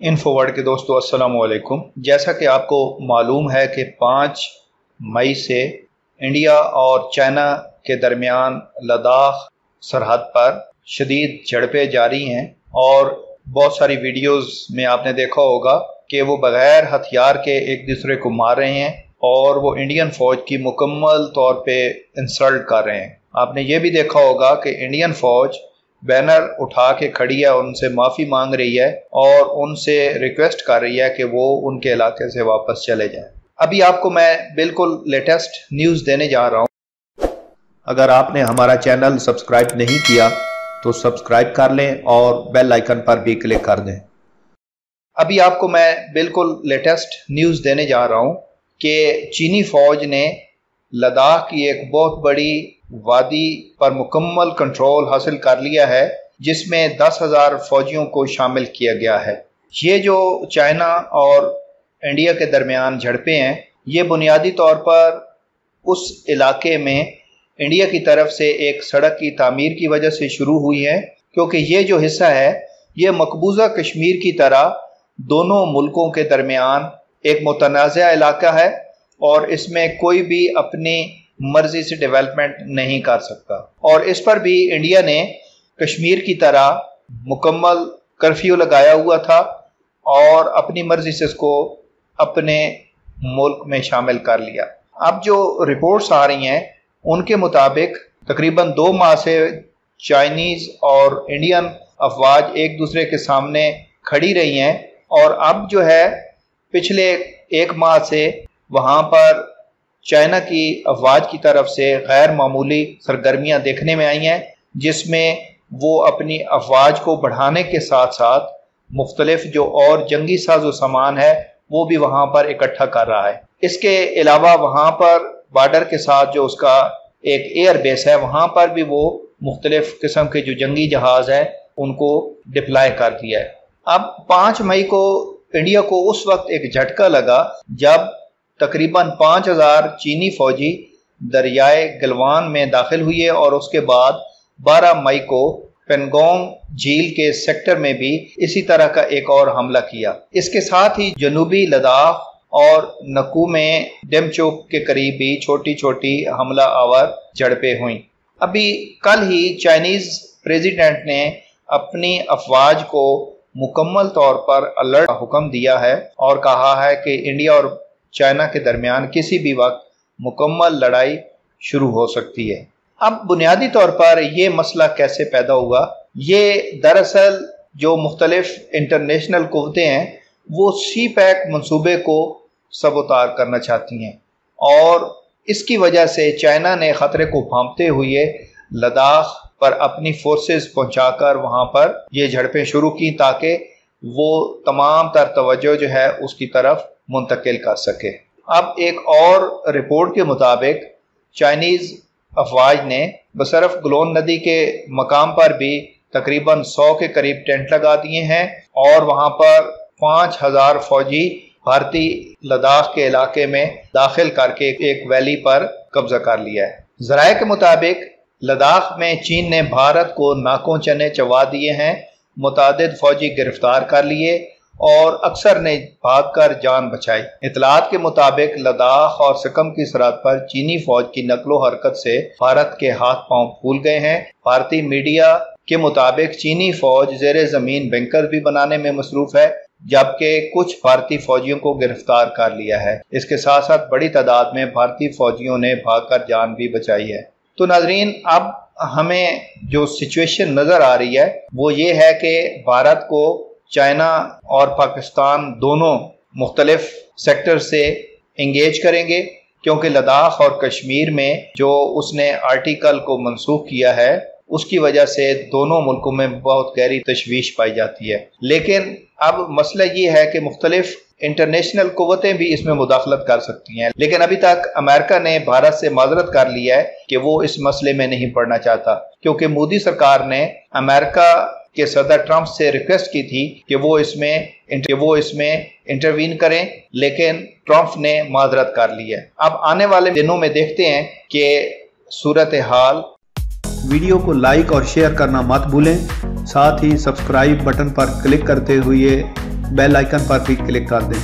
इन्फोवर्ड के दोस्तों, अस्सलाम वालेकुम जैसा कि आपको मालूम है कि पाँच मई से इंडिया और चाइना के दरमियान लद्दाख सरहद पर शदीद झड़पें जारी हैं और बहुत सारी वीडियोस में आपने देखा होगा कि वो बगैर हथियार के एक दूसरे को मार रहे हैं और वो इंडियन फौज की मुकम्मल तौर पे इंसल्ट कर रहे हैं। आपने ये भी देखा होगा कि इंडियन फौज बैनर उठा के खड़ी है, उनसे माफ़ी मांग रही है और उनसे रिक्वेस्ट कर रही है कि वो उनके इलाके से वापस चले जाएँ। अभी आपको मैं बिल्कुल लेटेस्ट न्यूज़ देने जा रहा हूँ। अगर आपने हमारा चैनल सब्सक्राइब नहीं किया तो सब्सक्राइब कर लें और बेल आइकन पर भी क्लिक कर दें। अभी आपको मैं बिल्कुल लेटेस्ट न्यूज़ देने जा रहा हूँ कि चीनी फौज ने लद्दाख की एक बहुत बड़ी वादी पर मुकम्मल कंट्रोल हासिल कर लिया है, जिसमें दस हज़ार फौजियों को शामिल किया गया है। ये जो चाइना और इंडिया के दरमियान झड़पें हैं, ये बुनियादी तौर पर उस इलाके में इंडिया की तरफ़ से एक सड़क की तमीर की वजह से शुरू हुई है, क्योंकि ये जो हिस्सा है, ये मकबूजा कश्मीर की तरह दोनों मुल्कों के दरमियान एक मुतनाज़ इलाका है, और इसमें कोई भी अपनी मर्ज़ी से डेवलपमेंट नहीं कर सकता। और इस पर भी इंडिया ने कश्मीर की तरह मुकम्मल कर्फ्यू लगाया हुआ था और अपनी मर्ज़ी से इसको अपने मुल्क में शामिल कर लिया। अब जो रिपोर्ट्स आ रही हैं, उनके मुताबिक तकरीबन दो माह से चाइनीज़ और इंडियन अफवाज एक दूसरे के सामने खड़ी रही हैं और अब जो है, पिछले एक माह से वहाँ पर चाइना की अफवाज की तरफ़ से गैर मामूली सरगर्मियाँ देखने में आई हैं, जिसमें वो अपनी अफवाज को बढ़ाने के साथ साथ मुख्तलिफ़ जो और जंगी साजो सामान है, वो भी वहाँ पर इकट्ठा कर रहा है। इसके अलावा वहाँ पर बॉर्डर के साथ जो उसका एक एयर बेस है, वहाँ पर भी वो मुख्तलिफ़ किस्म के जो जंगी जहाज़ है, उनको डिप्लाई कर दिया है। अब पाँच मई को इंडिया को उस वक्त एक झटका लगा जब तकरीबन पाँच हज़ार चीनी फौजी दरियाए गलवान में दाखिल हुए और उसके बाद 12 मई को पेंगोंग झील के सेक्टर में भी इसी तरह का एक और हमला किया। इसके साथ ही जनूबी लद्दाख और नकू में डेमचोक के करीब भी छोटी छोटी हमला आवर झड़पें हुई। अभी कल ही चाइनीज़ प्रेसिडेंट ने अपनी अफवाज को मुकम्मल तौर पर अलर्ट हुक्म दिया है और कहा है कि इंडिया और चाइना के दरमियान किसी भी वक्त मुकम्मल लड़ाई शुरू हो सकती है। अब बुनियादी तौर पर यह मसला कैसे पैदा हुआ? ये दरअसल जो मुख्तलिफ़ इंटरनेशनल कुतें हैं, वो सी पैक मनसूबे को सबोतार करना चाहती हैं और इसकी वजह से चाइना ने ख़तरे को भांपते हुए लद्दाख पर अपनी फोर्सेस पहुंचाकर वहाँ पर ये झड़पें शुरू की ताकि वो तमाम तर तवज्जो जो है उसकी तरफ़ मुंतकिल कर सके। अब एक और रिपोर्ट के मुताबिक चाइनीज़ अफवाज ने बसरफ गलोन नदी के मकाम पर भी तकरीबन सौ के करीब टेंट लगा दिए हैं और वहाँ पर पाँच हज़ार फौजी भारतीय लद्दाख के इलाके में दाखिल करके एक वैली पर कब्जा कर लिया है। जराये के मुताबिक लद्दाख में चीन ने भारत को नाकों चने चबा दिए हैं। मुतद फौजी गिरफ़्तार कर लिए। और अक्सर ने भागकर जान बचाई। इतलात के मुताबिक लद्दाख और सिकम की सरहद पर चीनी फौज की नकलो हरकत से भारत के हाथ पाँव फूल गए हैं। भारतीय मीडिया के मुताबिक चीनी फौज जेर ज़मीन बैंकर भी बनाने में मसरूफ है, जबकि कुछ भारतीय फौजियों को गिरफ़्तार कर लिया है। इसके साथ साथ बड़ी तादाद में भारतीय फौजियों ने भागकर जान भी बचाई है। तो नाजरीन, अब हमें जो सिचुएशन नज़र आ रही है, वो ये है कि भारत को चाइना और पाकिस्तान दोनों मुख्तलिफ़ सेक्टर से इंगेज करेंगे, क्योंकि लद्दाख और कश्मीर में जो उसने आर्टिकल को मनसूख किया है, उसकी वजह से दोनों मुल्कों में बहुत गहरी तशवीश पाई जाती है। लेकिन अब मसला ये है कि मुख्तलिफ़ इंटरनेशनल कुतें भी इसमें मुदाखलत कर सकती हैं। लेकिन अभी तक अमेरिका ने भारत से माजरत कर लिया है कि वो इस मसले में नहीं पड़ना चाहता, क्योंकि मोदी सरकार ने अमेरिका के सदर ट्रंप से रिक्वेस्ट की थी कि वो इसमें वो इसमें इंटरवीन करें, लेकिन ट्रंप ने माजरत कर ली है। अब आने वाले दिनों में देखते हैं कि सूरत हाल वीडियो को लाइक और शेयर करना मत भूलें। साथ ही सब्सक्राइब बटन पर क्लिक करते हुए बेल आइकन पर भी क्लिक कर दें।